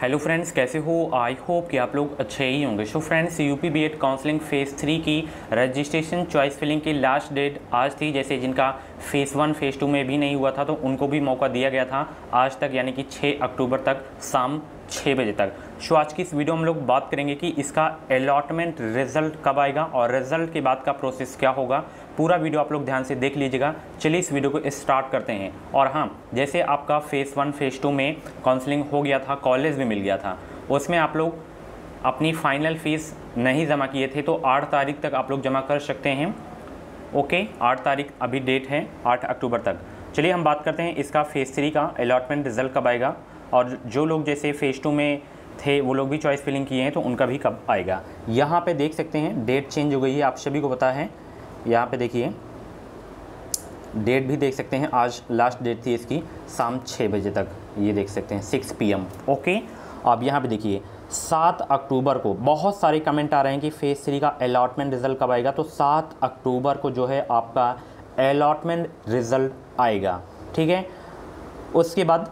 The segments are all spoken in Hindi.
हेलो फ्रेंड्स कैसे हो? आई होप कि आप लोग अच्छे ही होंगे। So friends UP B Ed counselling phase three की रजिस्ट्रेशन चॉइस फिलिंग की लास्ट डेट आज थी। जैसे जिनका फ़ेज़ वन फ़ेज़ टू में भी नहीं हुआ था तो उनको भी मौका दिया गया था आज तक, यानी कि 6 अक्टूबर तक, शाम छः बजे तक। सो आज की इस वीडियो हम लोग बात करेंगे कि इसका अलॉटमेंट रिज़ल्ट कब आएगा और रिज़ल्ट के बाद का प्रोसेस क्या होगा। पूरा वीडियो आप लोग ध्यान से देख लीजिएगा। चलिए इस वीडियो को स्टार्ट करते हैं। और हाँ जैसे आपका फ़ेज़ वन फ़ेज़ टू में काउंसलिंग हो गया था कॉलेज भी मिल गया था, उसमें आप लोग अपनी फ़ाइनल फ़ीस नहीं जमा किए थे तो आठ तारीख तक आप लोग जमा कर सकते हैं। ओके आठ तारीख अभी डेट है, आठ अक्टूबर तक। चलिए हम बात करते हैं इसका फ़ेज़ थ्री का अलॉटमेंट रिज़ल्ट कब आएगा? और जो लोग जैसे फ़ेज़ टू में थे, वो लोग भी चॉइस फिलिंग किए हैं तो उनका भी कब आएगा? यहाँ पे देख सकते हैं डेट चेंज हो गई है, आप सभी को पता है। यहाँ पे देखिए डेट भी देख सकते हैं। आज लास्ट डेट थी इसकी, शाम छः बजे तक। ये देख सकते हैं सिक्स पी ओके अब यहाँ पे देखिए, सात अक्टूबर को बहुत सारे कमेंट आ रहे हैं कि फ़ेज़ थ्री का अलॉटमेंट रिज़ल्ट कब आएगा? तो सात अक्टूबर को जो है आपका अलॉटमेंट रिज़ल्ट आएगा, ठीक है? उसके बाद,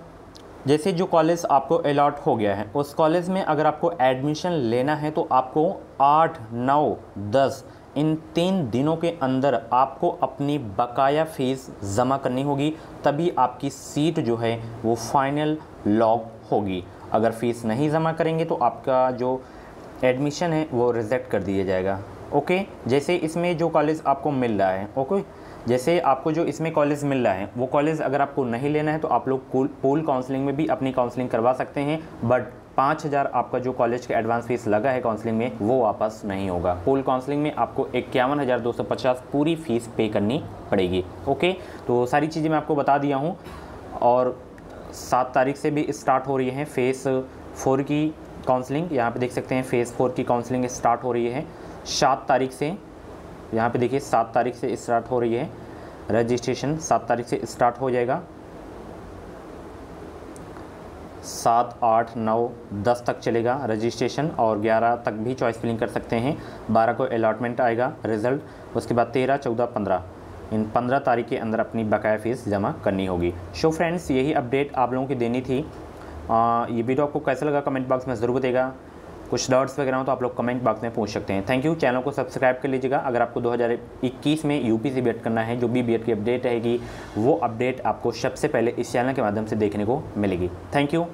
जैसे जो कॉलेज आपको अलॉट हो गया है, उस कॉलेज में अगर आपको एडमिशन लेना है तो आपको आठ, नौ, दस इन तीन दिनों के अंदर आपको अपनी बकाया फ़ीस जमा करनी होगी, तभी आपकी सीट जो है वो फाइनल लॉक होगी। अगर फ़ीस नहीं जमा करेंगे तो आपका जो एडमिशन है वो रिजेक्ट कर दिया जाएगा। ओके जैसे इसमें जो कॉलेज आपको मिल रहा है ओके जैसे आपको जो इसमें कॉलेज मिल रहा है, वो कॉलेज अगर आपको नहीं लेना है तो आप लोग पूल काउंसलिंग में भी अपनी काउंसलिंग करवा सकते हैं बट पाँच हज़ार आपका जो कॉलेज का एडवांस फ़ीस लगा है काउंसलिंग में, वो वापस नहीं होगा। पूल काउंसलिंग में आपको इक्यावन हज़ार दो सौ पचास पूरी फ़ीस पे करनी पड़ेगी, ओके? तो सारी चीज़ें मैं आपको बता दिया हूँ, और सात तारीख से भी स्टार्ट हो रही है फ़ेज़ फोर की काउंसलिंग। यहाँ पे देख सकते हैं फ़ेज़ फोर की काउंसलिंग स्टार्ट हो रही है। सात तारीख से, यहाँ पे देखिए, सात तारीख से स्टार्ट हो रही है। रजिस्ट्रेशन सात तारीख से स्टार्ट हो जाएगा। सात आठ नौ दस तक चलेगा रजिस्ट्रेशन और ग्यारह तक भी चॉइस फिलिंग कर सकते हैं। बारह को अलाटमेंट आएगा रिज़ल्ट उसके बाद तेरह चौदह पंद्रह। इन पंद्रह तारीख के अंदर अपनी बकाया फ़ीस जमा करनी होगी। शो फ्रेंड्स यही अपडेट आप लोगों की देनी थी। आ, ये वीडियो आपको कैसा लगा? कमेंट बॉक्स में ज़रूर देगा कुछ डाउट्स वगैरह हो तो आप लोग कमेंट बॉक्स में पूछ सकते हैं। थैंक यू चैनल को सब्सक्राइब कर लीजिएगा। अगर आपको 2021 में यूपी से बी करना है, जो भी बी की अपडेट रहेगी, वो अपडेट आपको सबसे पहले इस चैनल के माध्यम से देखने को मिलेगी। Thank you